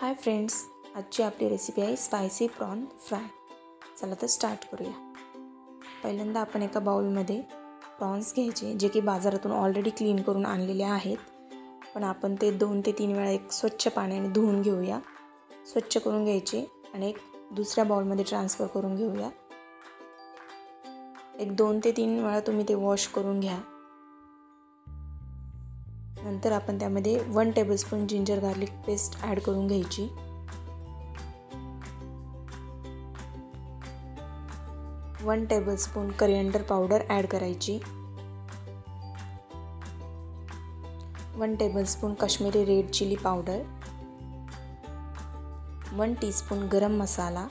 Hi friends आजची आपली recipe आहे स्पायसी प्रॉन फ्राय चला तर स्टार्ट करूया. पहिल्यांदा आपण एका बाउलमध्ये प्रॉन्स घ्यायचे जे की बाजारातून ऑलरेडी क्लीन करून आणलेले आहेत. पण आपण ते दोन ते तीन वेळा एक स्वच्छ पाण्याने धुवून घेऊया. स्वच्छ करून घ्यायचे आणि एक दुसऱ्या बाउलमध्ये ट्रान्सफर करून घेऊया. एक दोन ते तीन वेळा तुम्ही ते वॉश करून घ्या. नंतर आपण त्यामध्ये one tablespoon ginger garlic paste add करून घ्यायची. One tablespoon coriander powder add करायची. One tablespoon Kashmiri red chilli powder. One teaspoon garam masala.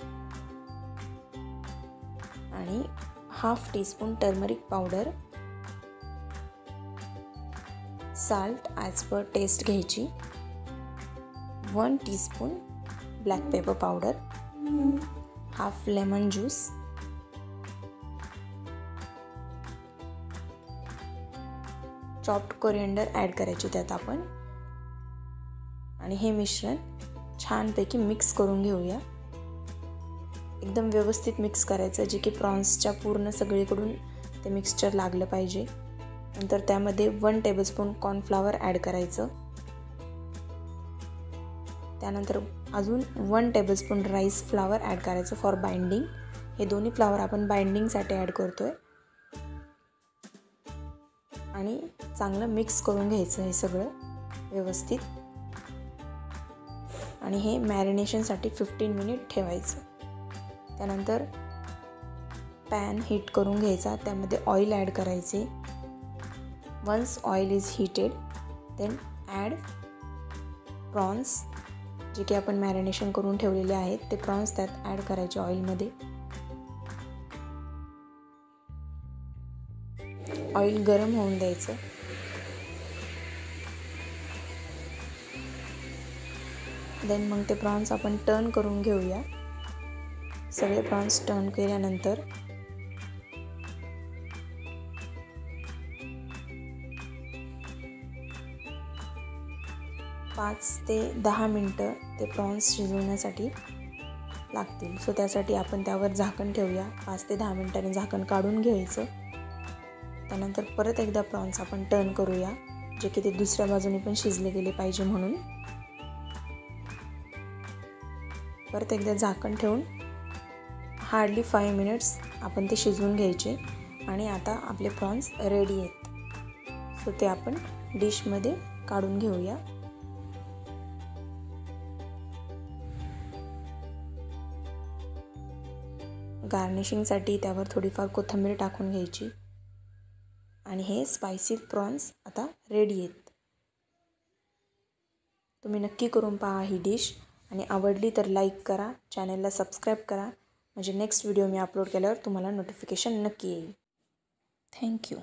आणि half teaspoon turmeric powder. Salt as per taste घ्यायची. One teaspoon black pepper powder half lemon juice chopped coriander add करायची त्यात आपण. आणि हे मिश्रण छानपैकी मिक्स करून घेऊया. एकदम व्यवस्थित मिक्स करायचं जे की प्रॉन्सच्या पूर्ण सगळीकडून ते मिक्सचर लागलं पाहिजे. नंतर त्यामध्ये वन टेबलस्पून कॉर्नफ्लावर ॲड करायचं. त्यानंतर अजून one tablespoon rice flour add करायचं फॉर बाइंडिंग. हे दोन्ही फ्लावर आपण बाइंडिंगसाठी ॲड करतो आहे आणि चांगलं मिक्स करून घ्यायचं हे सगळं व्यवस्थित. आणि हे मॅरिनेशनसाठी फिफ्टीन मिनिट ठेवायचं. त्यानंतर पॅन हीट करून घ्यायचा. त्यामध्ये ऑइल ॲड करायचे. Once oil is heated then add prawns जे की आपण मॅरिनेशन करून ठेवलेले आहेत ते प्रॉन्स त्यात ॲड करायचे ऑइलमध्ये ऑइल गरम होऊन द्यायचं. देन मग ते प्रॉन्स आपण टर्न करून घेऊया. सगळे प्रॉन्स टर्न केल्यानंतर पाच ते दहा मिनटं ते प्रॉन्स शिजवण्यासाठी लागतील. सो त्यासाठी आपण त्यावर झाकण ठेवूया. पाच ते दहा मिनटांनी झाकण काढून घ्यायचं. त्यानंतर परत एकदा प्रॉन्स आपण टर्न करूया जे की ते दुसऱ्या बाजूने पण शिजले गेले पाहिजे म्हणून. परत एकदा झाकण ठेवून हार्डली फाय मिनिट्स आपण ते शिजवून घ्यायचे आणि आता आपले प्रॉन्स रेडी आहेत. सो ते आपण डिशमध्ये काढून घेऊया. गार्निशिंगसाठी त्यावर थोडीफार कोथिंबीर टाकून घ्यायची. आणि हे स्पायसी प्रॉन्स आता रेडी आहेत. तुम्ही नक्की करून पहा ही डिश आणि आवडली तर लाईक करा चॅनलला सबस्क्राईब करा. म्हणजे नेक्स्ट व्हिडिओ मी अपलोड केल्यावर तुम्हाला नोटिफिकेशन नक्की येईल. थँक्यू